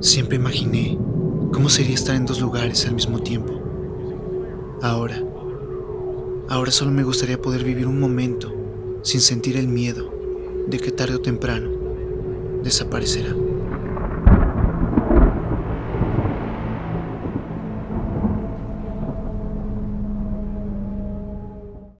Siempre imaginé cómo sería estar en dos lugares al mismo tiempo. Ahora, ahora solo me gustaría poder vivir un momento sin sentir el miedo de que tarde o temprano desaparecerá.